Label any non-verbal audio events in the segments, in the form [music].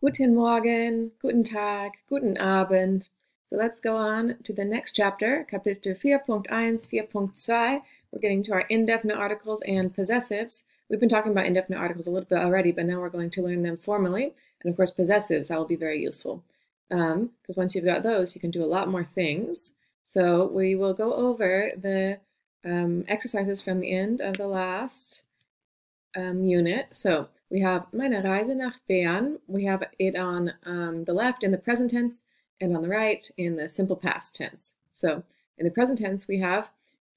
Guten Morgen, guten Tag, guten Abend. So let's go on to the next chapter, Kapitel 4.1, 4.2. We're getting to our indefinite articles and possessives. We've been talking about indefinite articles a little bit already, but now we're going to learn them formally. And of course, possessives, that will be very useful. Because um, once you've got those, you can do a lot more things. So we will go over the um, exercises from the end of the last um, unit. So we have meine Reise nach Bern. We have it on um, the left in the present tense and on the right in the simple past tense. So in the present tense, we have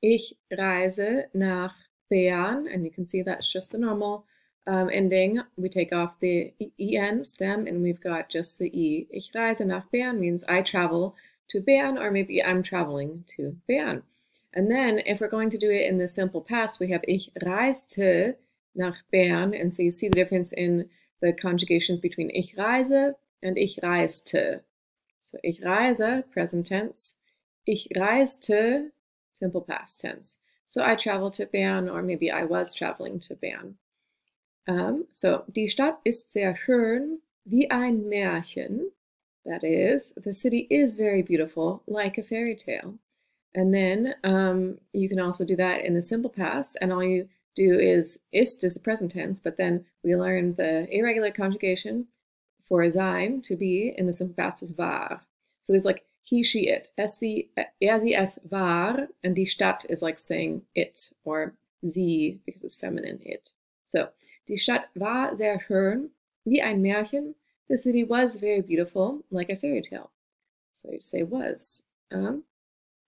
Ich reise nach Bern, and you can see that's just the normal um, ending. We take off the en stem and we've got just the e. Ich reise nach Bern means I travel to Bern, or maybe I'm traveling to Bern. And then if we're going to do it in the simple past, we have Ich reiste nach Bern. And so you see the difference in the conjugations between Ich reise and Ich reiste. So Ich reise, present tense. Ich reiste, simple past tense. So I traveled to Bern, or maybe I was traveling to Bern. Um, so, die Stadt ist sehr schön, wie ein Märchen. That is, the city is very beautiful, like a fairy tale. And then um, you can also do that in the simple past, and all you do is ist is the present tense, but then we learn the irregular conjugation for sein to be in the simple past is war. So there's like he, she, it. Es, die, er, sie, es war, and die Stadt is like saying it or sie because it's feminine it. So Die Stadt war sehr schön, wie ein Märchen. The city was very beautiful, like a fairy tale. So you say was. Um,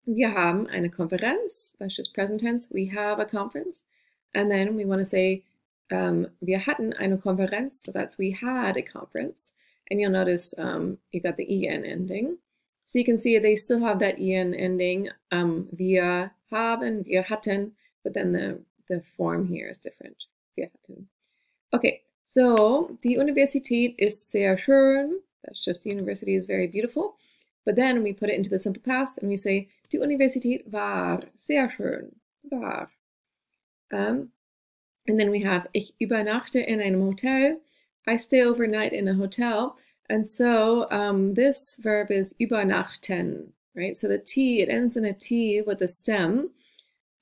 wir haben eine Konferenz. That's just present tense. We have a conference. And then we want to say, um, wir hatten eine Konferenz. So that's we had a conference. And you'll notice um, you got the en ending. So you can see they still have that en ending. Um, wir haben, wir hatten, but then the, the form here is different. Wir hatten. Okay, so die Universität ist sehr schön. That's just the university is very beautiful. But then we put it into the simple past and we say, die Universität war sehr schön. War. Um, and then we have, ich übernachte in einem Hotel. I stay overnight in a hotel. And so um, this verb is übernachten, right? So the T, it ends in a T with a stem.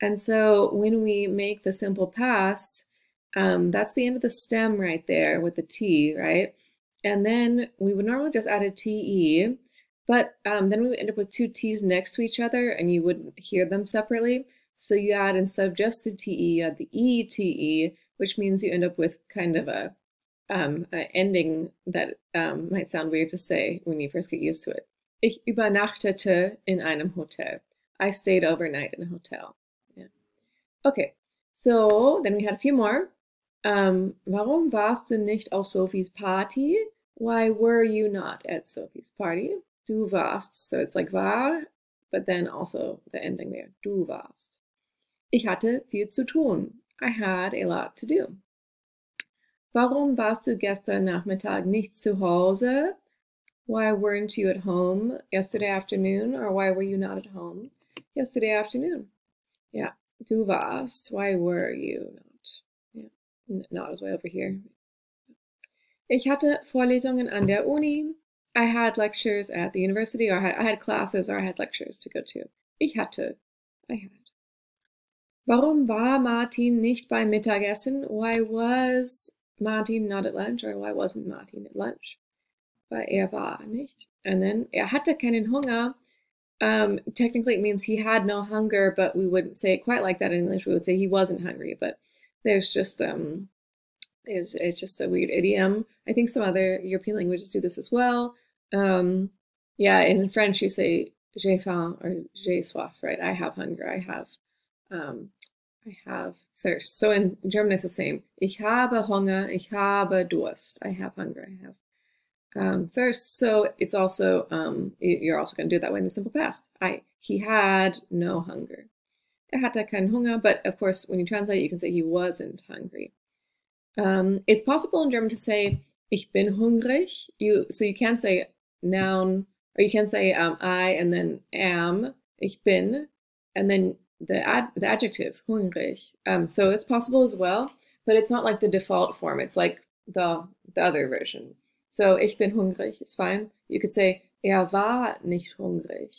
And so when we make the simple past, um, that's the end of the stem right there with the T, right? And then we would normally just add a TE, but um, then we would end up with two T's next to each other and you wouldn't hear them separately. So you add, instead of just the TE, you add the ETE, which means you end up with kind of a, um, a ending that um, might sound weird to say when you first get used to it. Ich übernachtete in einem Hotel. I stayed overnight in a hotel. Yeah. Okay, so then we had a few more. Um, warum warst du nicht auf Sophies Party? Why were you not at Sophie's party? Du warst. So it's like war, but then also the ending there. Du warst. Ich hatte viel zu tun. I had a lot to do. Warum warst du gestern Nachmittag nicht zu Hause? Why weren't you at home yesterday afternoon? Or why were you not at home yesterday afternoon? Yeah, du warst. Why were you not? No, it's way over here. Ich hatte Vorlesungen an der Uni. I had lectures at the university, or I had, I had classes, or I had lectures to go to. Ich hatte. I had. Warum war Martin nicht beim Mittagessen? Why was Martin not at lunch? Or why wasn't Martin at lunch? Weil er war nicht. And then, er hatte keinen Hunger. Um, technically, it means he had no hunger, but we wouldn't say it quite like that in English. We would say he wasn't hungry, but there's just um there's it's just a weird idiom. I think some other European languages do this as well. Um yeah, in French you say j'ai faim or j'ai soif, right? I have hunger, I have um I have thirst. So in German it's the same. Ich habe Hunger, ich habe Durst. I have hunger, I have um, thirst. So it's also um, you're also going to do it that way in the simple past. I he had no hunger. Er hatte keinen Hunger, but of course, when you translate, you can say he wasn't hungry. Um, it's possible in German to say ich bin hungrig. You so you can say noun or you can say um, I and then am ich bin and then the ad, the adjective hungrig. Um, so it's possible as well, but it's not like the default form. It's like the the other version. So ich bin hungrig is fine. You could say er war nicht hungrig.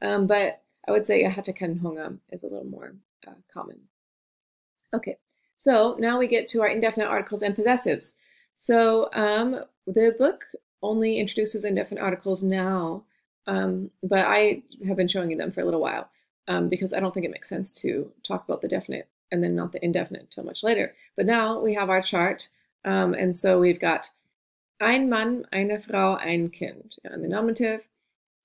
Um, but I would say er hatte keinen Hunger is a little more uh, common. Okay, so now we get to our indefinite articles and possessives. So um, the book only introduces indefinite articles now, um, but I have been showing you them for a little while um, because I don't think it makes sense to talk about the definite and then not the indefinite until much later. But now we have our chart, um, and so we've got ein Mann, eine Frau, ein Kind. In the nominative,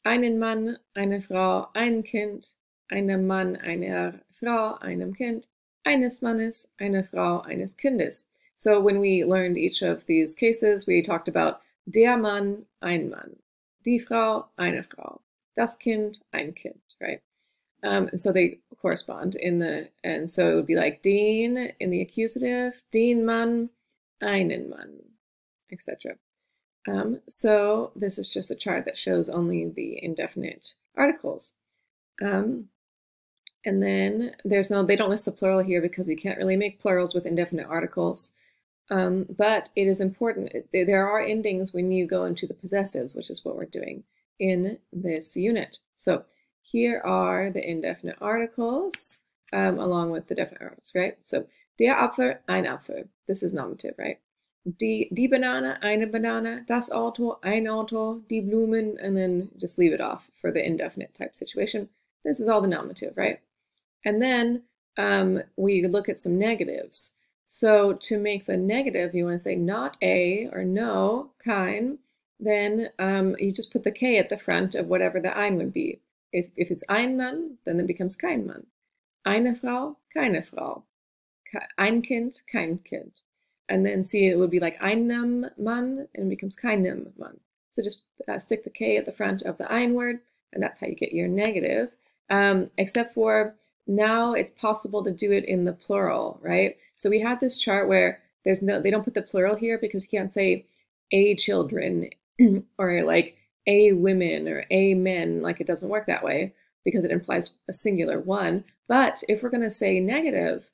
einen Mann, eine Frau, ein Kind, einem Mann, einer Frau, einem Kind, eines Mannes, eine Frau, eines Kindes. So when we learned each of these cases, we talked about der Mann, ein Mann, die Frau, eine Frau, das Kind, ein Kind, right? Um, and so they correspond in the, and so it would be like den in the accusative, den Mann, einen Mann, etc. Um, so this is just a chart that shows only the indefinite articles. Um, and then there's no, they don't list the plural here because you can't really make plurals with indefinite articles. Um, but it is important, there are endings when you go into the possessives, which is what we're doing in this unit. So here are the indefinite articles um, along with the definite articles, right? So der Apfel, ein Apfel. This is nominative, right? Die, die Banane, eine Banane, das Auto, ein Auto, die Blumen, and then just leave it off for the indefinite type situation. This is all the nominative, right? And then um, we look at some negatives. So to make the negative, you want to say not a or no, kein. Then um, you just put the k at the front of whatever the ein would be. If, if it's ein Mann, then it becomes kein Mann. Eine Frau, keine Frau. Ein Kind, kein Kind. And then see, it would be like einem Mann, and it becomes keinem Mann. So just uh, stick the k at the front of the ein word, and that's how you get your negative. Um, except for now it's possible to do it in the plural, right? So we had this chart where there's no, they don't put the plural here because you can't say a children [clears throat] or like a women or a men, like it doesn't work that way because it implies a singular one. But if we're going to say negative,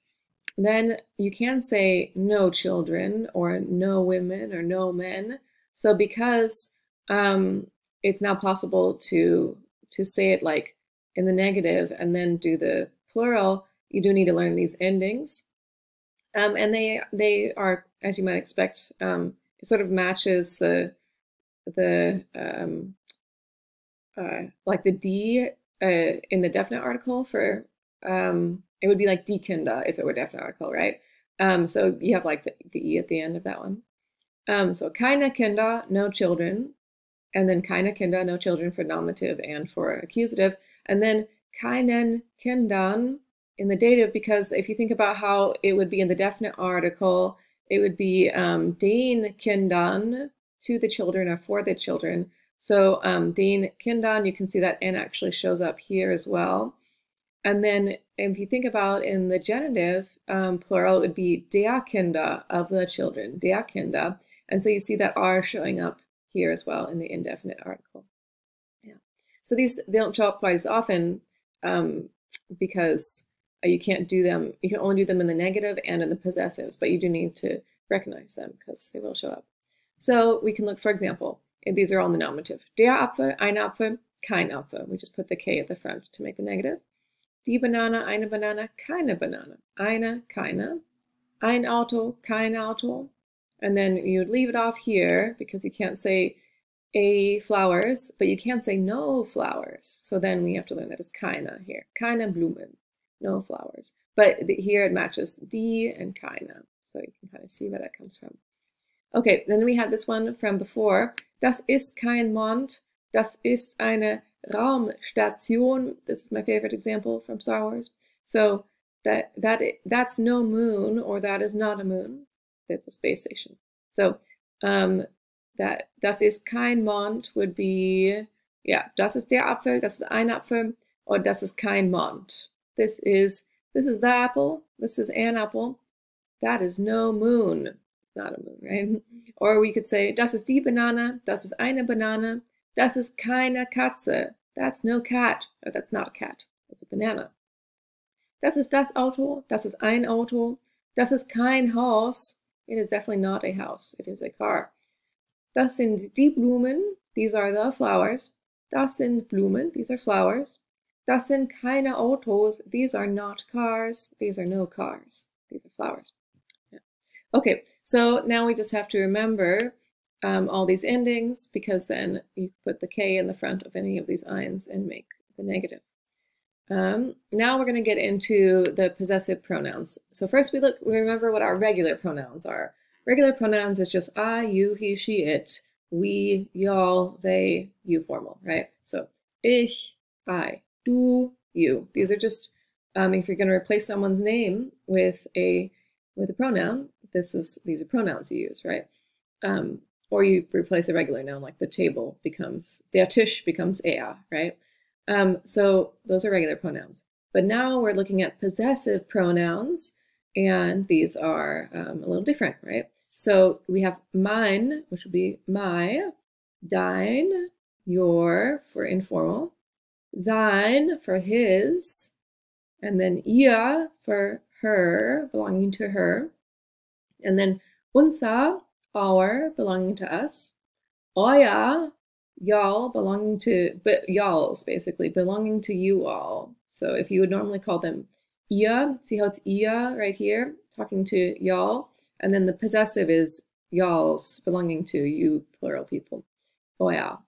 then you can say no children or no women or no men. So because um, it's now possible to to say it like in the negative and then do the plural, you do need to learn these endings. Um, and they they are, as you might expect, um, sort of matches the the um, uh, like the D uh, in the definite article for um, it would be like die Kinder if it were definite article, right? Um, so you have like the, the E at the end of that one. Um, so keine Kinder, no children, and then keine Kinder, no children for nominative and for accusative, and then keinen Kindern in the dative because if you think about how it would be in the definite article, it would be um, den Kindern to the children or for the children. So um, den Kindern, you can see that n actually shows up here as well. And then if you think about in the genitive um, plural, it would be der Kinder of the children, der Kinder. And so you see that R showing up here as well in the indefinite article. Yeah. So these, they don't show up quite as often um, because uh, you can't do them, you can only do them in the negative and in the possessives, but you do need to recognize them because they will show up. So we can look, for example, these are all in the nominative. Der Apfel, ein Apfel, kein Apfel. We just put the K at the front to make the negative. Die Banane, eine Banane, keine Banane. Eine, keine. Ein Auto, kein Auto. And then you'd leave it off here because you can't say a flowers, but you can't say no flowers. So then we have to learn that it's keine here. Keine Blumen, no flowers. But here it matches die and keine. So you can kind of see where that comes from. Okay, then we had this one from before. Das ist kein Mond. Das ist eine Raumstation. This is my favorite example from Star Wars. So that that that's no moon or that is not a moon. It's a space station. So um, that das ist kein Mond would be, yeah, das ist der Apfel, das ist ein Apfel, or das ist kein Mond. This is, this is the apple, this is an apple, that is no moon. Not a moon, right? Or we could say, das ist die Banane, das ist eine Banane, das ist keine Katze, that's no cat, or that's not a cat, it's a banana. Das ist das Auto, das ist ein Auto, das ist kein Haus, it is definitely not a house, it is a car. Das sind die Blumen. These are the flowers. Das sind Blumen. These are flowers. Das sind keine Autos. These are not cars. These are no cars. These are flowers. Yeah. Okay, so now we just have to remember um, all these endings because then you put the K in the front of any of these eins and make the negative. Um, now we're going to get into the possessive pronouns. So first we look, we remember what our regular pronouns are. Regular pronouns is just I, you, he, she, it, we, y'all, they, you formal, right? So ich, I, du, you. These are just, um, if you're going to replace someone's name with a with a pronoun, this is these are pronouns you use, right? Um, or you replace a regular noun, like the table becomes, der Tisch becomes er, right? Um, so those are regular pronouns. But now we're looking at possessive pronouns, and these are um, a little different, right? So we have mine, which would be my, dein, your for informal, sein for his, and then ihr for her, belonging to her, and then unser our belonging to us, euer, y'all belonging to, but y'all's basically belonging to you all. So if you would normally call them ihr, see how it's ihr right here, talking to y'all, and then the possessive is y'all's belonging to you, plural people, euer.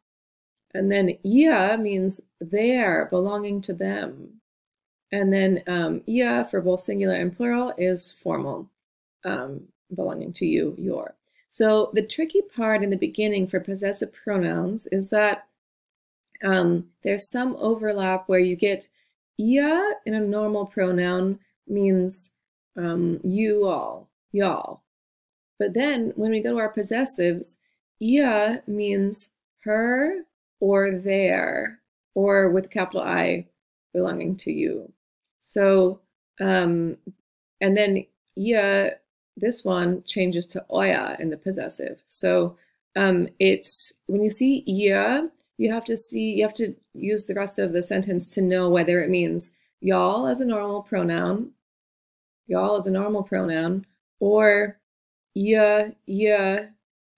And then ihr means their, belonging to them. And then um, ihr for both singular and plural is formal, um, belonging to you, your. So the tricky part in the beginning for possessive pronouns is that um, there's some overlap where you get ihr in a normal pronoun means um, you all, y'all. But then when we go to our possessives, ihr means her or their, or with capital I belonging to you. So, um, and then yeah, this one changes to euer in the possessive. So um, it's when you see yeah, you have to see you have to use the rest of the sentence to know whether it means y'all as a normal pronoun, y'all as a normal pronoun, or yeah, yeah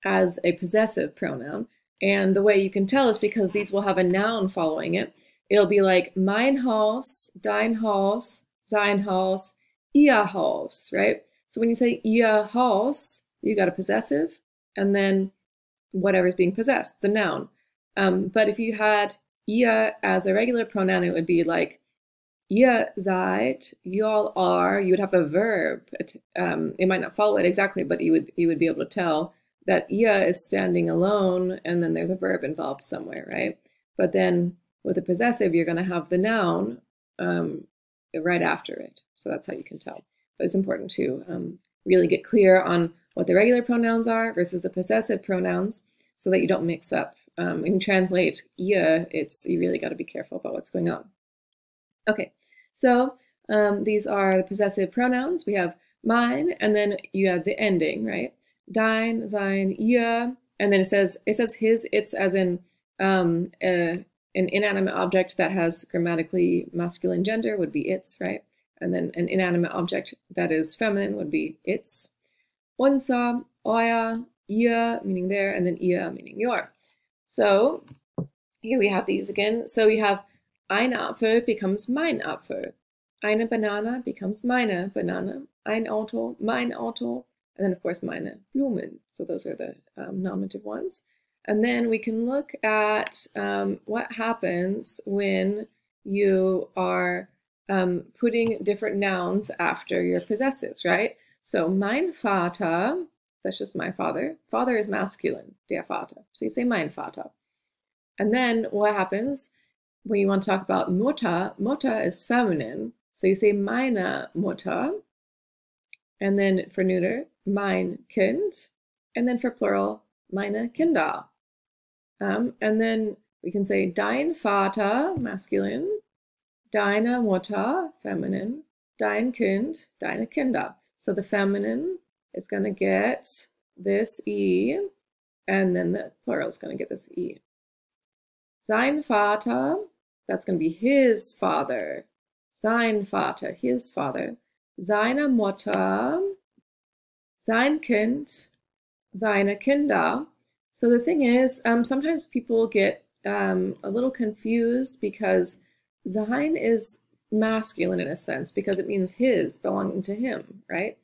as a possessive pronoun. And the way you can tell is because these will have a noun following it. It'll be like mein Haus, dein Haus, sein Haus, ihr Haus, right? So when you say ihr Haus, you got a possessive and then whatever is being possessed, the noun. Um, but if you had ihr as a regular pronoun, it would be like ihr seid, y'all are. You would have a verb. It, um, it might not follow it exactly, but you would you would be able to tell that ihr is standing alone, and then there's a verb involved somewhere, right? But then with a possessive, you're going to have the noun um, right after it. So that's how you can tell but it's important to um, really get clear on what the regular pronouns are versus the possessive pronouns so that you don't mix up. Um, when you translate yeah, it's you really got to be careful about what's going on. Okay, so um, these are the possessive pronouns. We have mine, and then you have the ending, right? Dein, sein, ihr, and then it says it says his. It's as in um, a, an inanimate object that has grammatically masculine gender would be its, right? and then an inanimate object that is feminine would be its. unser, euer, ihr, meaning there, and then ihr, meaning your. So here we have these again. So we have ein Apfel becomes mein Apfel. Eine Banane becomes meine Banane. Ein Auto, mein Auto. And then, of course, meine Blumen. So those are the um, nominative ones. And then we can look at um, what happens when you are um, putting different nouns after your possessives, right? So mein Vater, that's just my father. Father is masculine, der Vater. So you say mein Vater. And then what happens when you want to talk about Mutter? Mutter is feminine. So you say meine Mutter. And then for neuter, mein Kind. And then for plural, meine Kinder. Um, and then we can say dein Vater, masculine, deine Mutter, feminine, dein Kind, deine Kinder. So the feminine is going to get this E, and then the plural is going to get this E. Sein Vater, that's going to be his father. Sein Vater, his father. Seine Mutter, sein Kind, seine Kinder. So the thing is, um, sometimes people get um, a little confused because sein is masculine in a sense because it means his, belonging to him, right?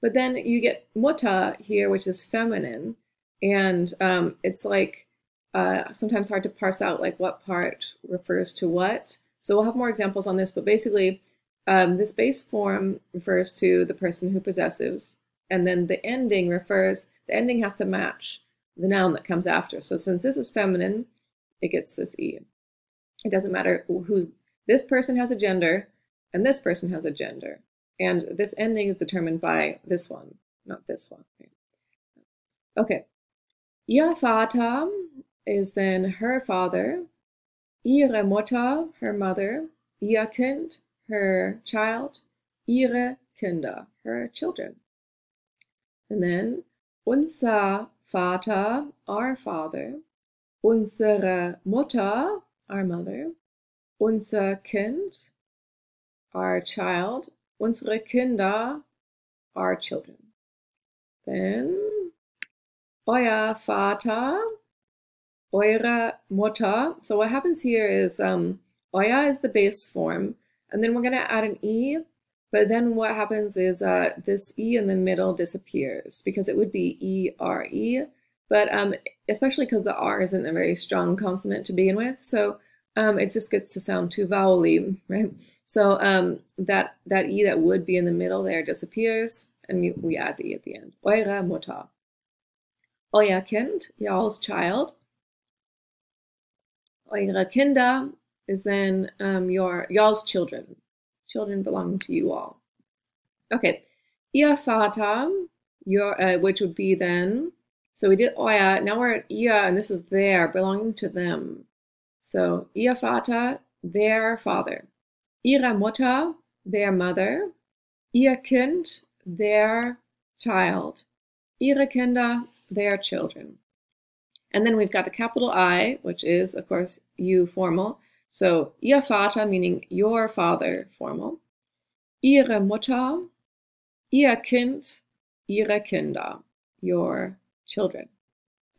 But then you get Mutter here, which is feminine, and um, it's like uh, sometimes hard to parse out like what part refers to what. So we'll have more examples on this, but basically um, this base form refers to the person who possesses, and then the ending refers, the ending has to match the noun that comes after. So since this is feminine, it gets this E. It doesn't matter who's, this person has a gender, and this person has a gender. And this ending is determined by this one, not this one. Okay. Ihr Vater is then her father. Ihre Mutter, her mother. Ihr Kind, her child. Ihre Kinder, her children. And then unser Vater, our father. Unsere Mutter, our mother. Unser Kind, our child unsere Kinder, our children. Then euer Vater, eure Mutter. So what happens here is um, euer is the base form, and then we're going to add an e. But then what happens is uh, this e in the middle disappears because it would be e r e. But um, especially because the r isn't a very strong consonant to begin with, so um, it just gets to sound too vowely, [laughs] right? So um, that, that E that would be in the middle there disappears, and you, we add the E at the end. Eure Mutter. Euer Kind, y'all's child. Eure Kinder is then um, your y'all's children. Children belong to you all. Okay. Ihr Vater, your, uh, which would be then, so we did euer, now we're at ihr, and this is their, belonging to them. So, ihr Vater, their father ihre Mutter, their mother, ihr Kind, their child, ihre Kinder, their children. And then we've got the capital I, which is, of course, you formal. So, ihr Vater, meaning your father, formal. Ihre Mutter, ihr Kind, ihre Kinder, your children.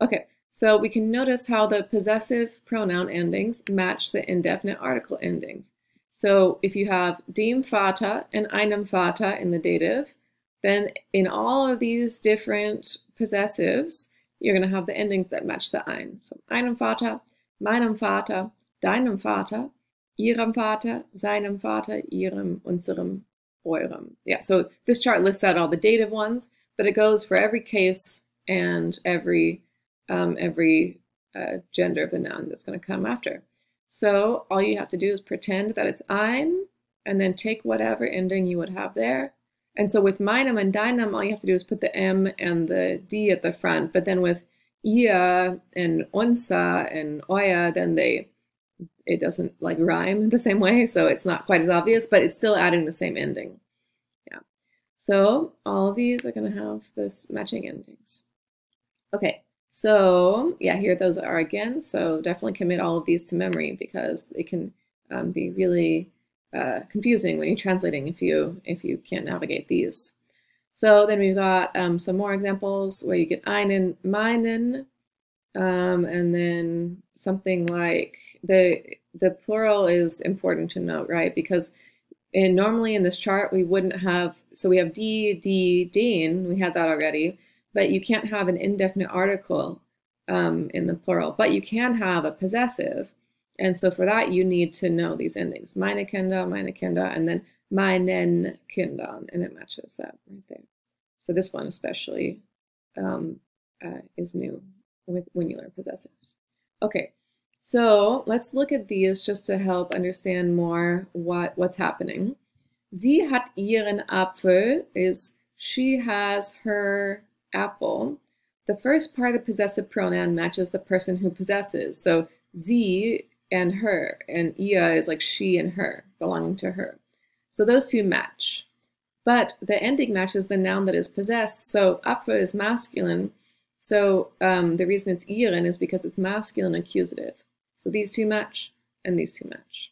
Okay, so we can notice how the possessive pronoun endings match the indefinite article endings. So if you have dem Vater and einem Vater in the dative, then in all of these different possessives, you're going to have the endings that match the ein. So einem Vater, meinem Vater, deinem Vater, ihrem Vater, seinem Vater, ihrem, unserem, eurem. Yeah, so this chart lists out all the dative ones, but it goes for every case and every um, every uh, gender of the noun that's going to come after. So all you have to do is pretend that it's ein, and then take whatever ending you would have there. And so with meinem and deinem, all you have to do is put the M and the D at the front. But then with ihr and unser and euer, then they it doesn't like rhyme the same way, so it's not quite as obvious, but it's still adding the same ending. Yeah. So all of these are going to have this matching endings. Okay. So yeah, here those are again. So definitely commit all of these to memory because it can um, be really uh, confusing when you're translating if you if you can't navigate these. So then we've got um, some more examples where you get einen, meinen, um, and then something like the the plural is important to note, right? Because in, normally in this chart we wouldn't have so we have d, d, den, we had that already but you can't have an indefinite article um, in the plural, but you can have a possessive. And so for that, you need to know these endings. Meine Kinder, meine Kinder, and then meinen Kindern, and it matches that right there. So this one especially um, uh, is new with when you learn possessives. Okay, so let's look at these just to help understand more what, what's happening. Sie hat ihren Apfel is she has her apple, the first part of the possessive pronoun matches the person who possesses. So sie and her, and ihr is like she and her, belonging to her. So those two match. But the ending matches the noun that is possessed. So apfel is masculine. So um, the reason it's ihren is because it's masculine accusative. So these two match, and these two match.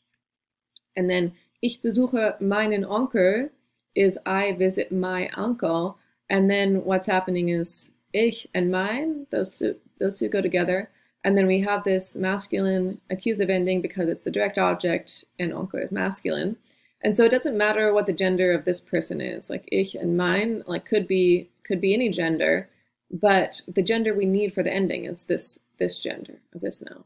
And then ich besuche meinen Onkel is I visit my uncle. And then what's happening is ich and mein, those two, those two go together. And then we have this masculine accusative ending because it's the direct object and onkel is masculine. And so it doesn't matter what the gender of this person is. Like ich and mine, like could be could be any gender, but the gender we need for the ending is this this gender of this noun.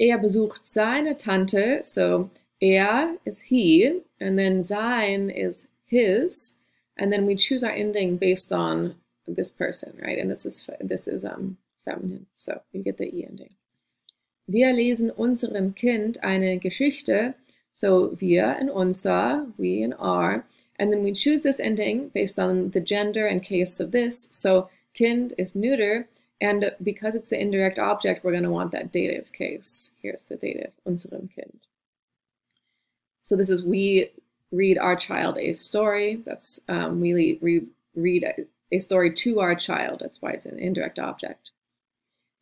Er besucht seine Tante, so er is he, and then sein is his, and then we choose our ending based on this person, right? And this is this is um feminine, so you get the e ending. Wir lesen unserem Kind eine Geschichte, so wir and unser, we and our, and then we choose this ending based on the gender and case of this. So kind is neuter, and because it's the indirect object, we're going to want that dative case. Here's the dative, unserem Kind. So this is we read our child a story. That's um, we re read a story to our child. That's why it's an indirect object.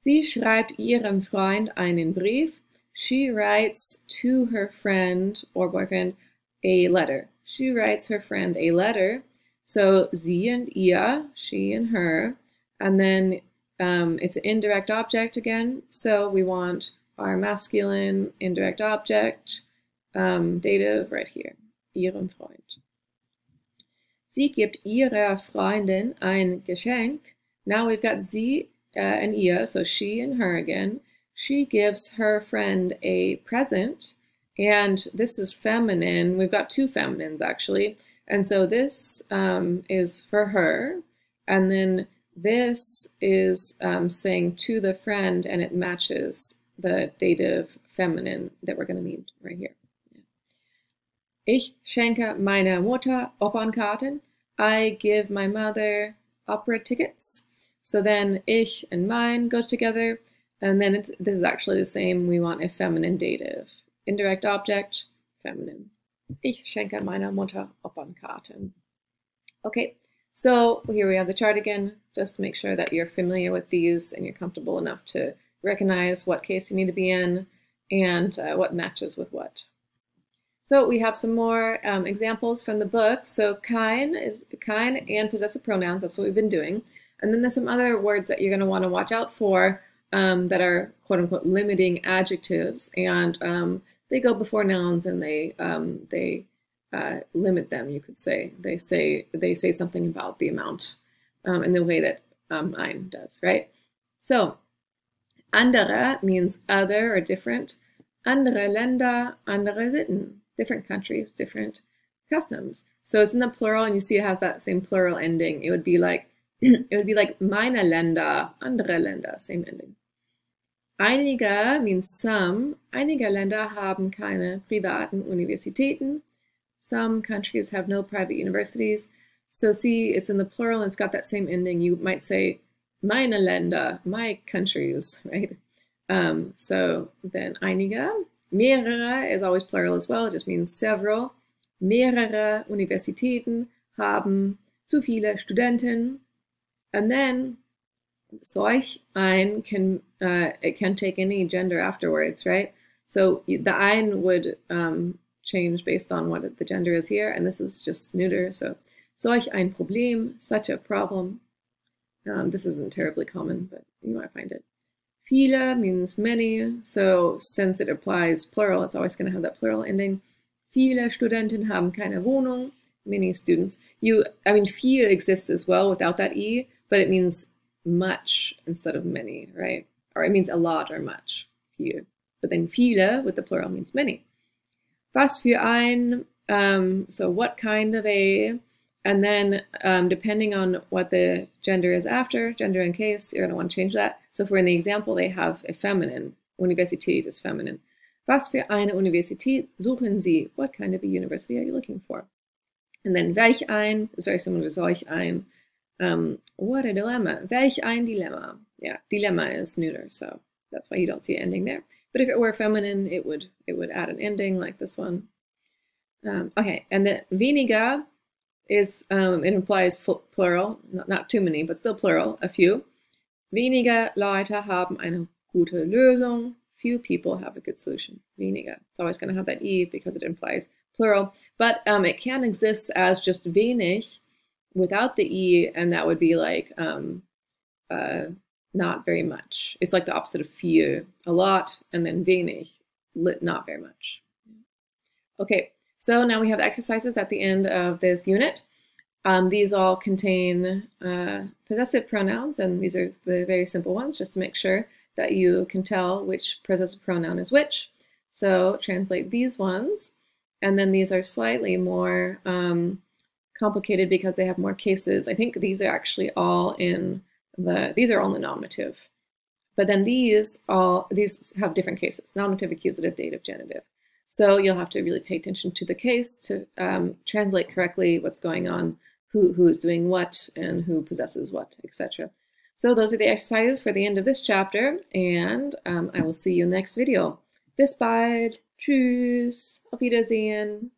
Sie schreibt ihrem Freund einen Brief. She writes to her friend or boyfriend a letter. She writes her friend a letter. So sie and ihr, she and her. And then um, it's an indirect object again. So we want our masculine indirect object um, dative right here, ihrem Freund. Sie gibt ihrer Freundin ein Geschenk. Now we've got sie uh, and ihr, so she and her again. She gives her friend a present, and this is feminine. We've got two feminines actually. And so this um, is for her, and then this is um, saying to the friend, and it matches the dative feminine that we're going to need right here. Ich schenke meiner Mutter Opernkarten. I give my mother opera tickets. So then ich and mine go together. And then it's, this is actually the same. We want a feminine dative. Indirect object, feminine. Ich schenke meiner Mutter Opernkarten. Okay, so here we have the chart again. Just make sure that you're familiar with these and you're comfortable enough to recognize what case you need to be in and uh, what matches with what. So we have some more um, examples from the book. So kein is kein and possessive pronouns. That's what we've been doing. And then there's some other words that you're going to want to watch out for um, that are quote unquote limiting adjectives, and um, they go before nouns and they um, they uh, limit them. You could say they say they say something about the amount um, in the way that um, ein does, right? So andere means other or different. Andere Länder, andere Sitten different countries, different customs. So it's in the plural, and you see it has that same plural ending. It would be like [clears throat] it would be like meine Länder, andere Länder, same ending. Einige means some. Einige Länder haben keine privaten Universitäten. Some countries have no private universities. So see, it's in the plural and it's got that same ending. You might say meine Länder, my countries, [laughs] right? Um, so then einige Mehrere is always plural as well, it just means several. Mehrere Universitäten haben zu viele Studenten. And then solch ein can uh, it can take any gender afterwards, right? So the ein would um, change based on what the gender is here, and this is just neuter. So solch ein Problem, such a problem. Um, this isn't terribly common, but you might find it. Viele means many, so since it applies plural, it's always going to have that plural ending. Viele Studenten haben keine Wohnung. Many students. You, I mean, viel exists as well without that e, but it means much instead of many, right? Or it means a lot or much. few. But then viele with the plural means many. Was für ein, um, so what kind of a, and then um, depending on what the gender is after, gender and case, you're going to want to change that. So for in the example, they have a feminine. Universität is feminine. Was für eine Universität suchen Sie? What kind of a university are you looking for? And then welch ein is very similar to solch ein. Um, what a dilemma. Welch ein Dilemma. Yeah, dilemma is neuter, so that's why you don't see an ending there. But if it were feminine, it would it would add an ending like this one. Um, okay, and then weniger is um, it implies plural, not, not too many, but still plural, a few. Weniger Leute haben eine gute Lösung. Few people have a good solution. Weniger. It's always going to have that E because it implies plural. But um, it can exist as just wenig without the E, and that would be like um, uh, not very much. It's like the opposite of viel, a lot, and then wenig, not very much. Okay, so now we have exercises at the end of this unit. Um, these all contain uh, possessive pronouns, and these are the very simple ones, just to make sure that you can tell which possessive pronoun is which. So translate these ones, and then these are slightly more um, complicated because they have more cases. I think these are actually all in the, these are all the nominative. But then these all, these have different cases, nominative, accusative, dative, genitive. So you'll have to really pay attention to the case to um, translate correctly what's going on, who, who is doing what, and who possesses what, etc. So those are the exercises for the end of this chapter, and um, I will see you in the next video. Bis bald. Tschüss. Auf Wiedersehen.